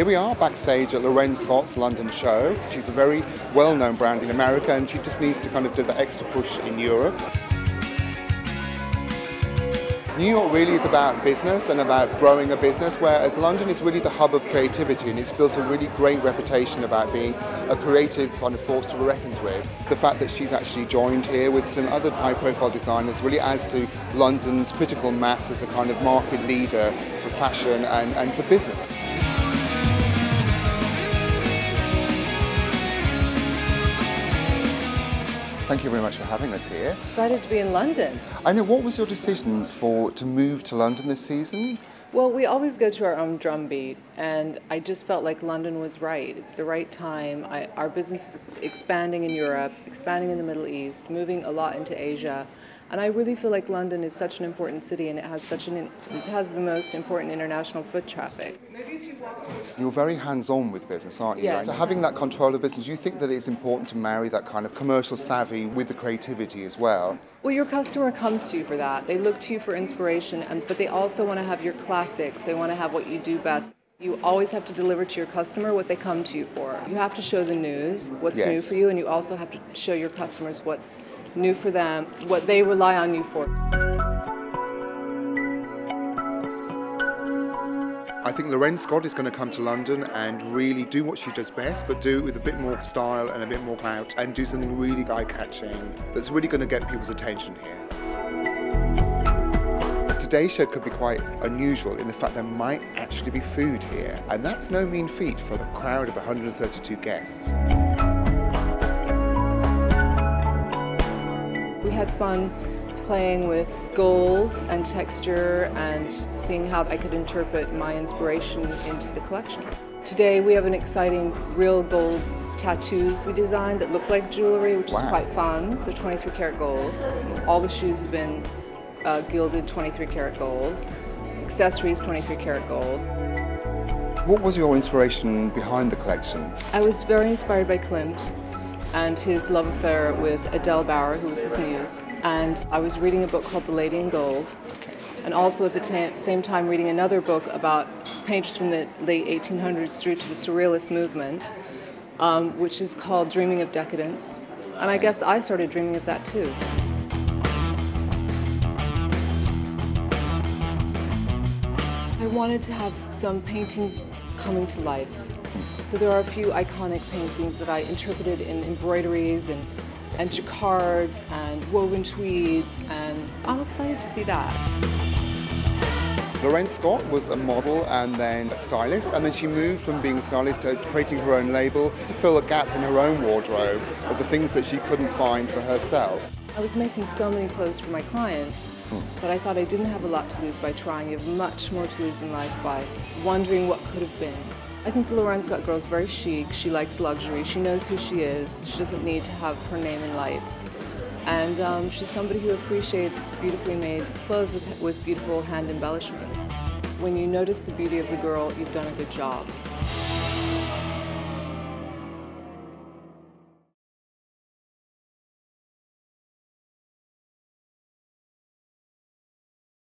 Here we are backstage at L'Wren Scott's London show. She's a very well-known brand in America and she just needs to kind of do the extra push in Europe. New York really is about business and about growing a business, whereas London is really the hub of creativity and it's built a really great reputation about being a creative kind of force to be reckoned with. The fact that she's actually joined here with some other high profile designers really adds to London's critical mass as a kind of market leader for fashion and, and for business. Thank you very much for having us here. Excited to be in London. I know, what was your decision for to move to London this season? Well, we always go to our own drumbeat, and I just felt like London was right. It's the right time. I, our business is expanding in Europe, expanding in the Middle East, moving a lot into Asia, and I really feel like London is such an important city, and it has such an it has the most important international foot traffic. You're very hands-on with business, aren't you? Yes. So having that control of business, you think that it's important to marry that kind of commercial savvy with the creativity as well? Well, your customer comes to you for that. They look to you for inspiration, and but they also want to have your classics. They want to have what you do best. You always have to deliver to your customer what they come to you for. You have to show the news, what's new for you, and you also have to show your customers what's new for them, what they rely on you for. I think L'Wren Scott is going to come to London and really do what she does best, but do it with a bit more style and a bit more clout, and do something really eye-catching that's really going to get people's attention here. Today's show could be quite unusual in the fact there might actually be food here, and that's no mean feat for a crowd of 132 guests. We had fun playing with gold and texture and seeing how I could interpret my inspiration into the collection. Today we have an exciting real gold tattoos we designed that look like jewelry, which is quite fun. They're 23 karat gold. All the shoes have been uh, gilded 23 karat gold. Accessories 23 karat gold. What was your inspiration behind the collection? I was very inspired by Klimt and his love affair with Adele Bauer, who was his muse. And I was reading a book called The Lady in Gold, and also at the same time reading another book about painters from the late 1800s through to the Surrealist movement, um, which is called Dreaming of Decadence. And I guess I started dreaming of that too. I wanted to have some paintings coming to life. So there are a few iconic paintings that I interpreted in embroideries and, and jacquards and woven tweeds, and I'm excited to see that. L'Wren Scott was a model and then a stylist, and then she moved from being a stylist to creating her own label to fill a gap in her own wardrobe of the things that she couldn't find for herself. I was making so many clothes for my clients, hmm. but I thought I didn't have a lot to lose by trying. You have much more to lose in life by wondering what could have been. I think the L'Wren Scott girl is very chic. She likes luxury. She knows who she is. She doesn't need to have her name in lights. And um, she's somebody who appreciates beautifully made clothes with, with beautiful hand embellishment. When you notice the beauty of the girl, you've done a good job.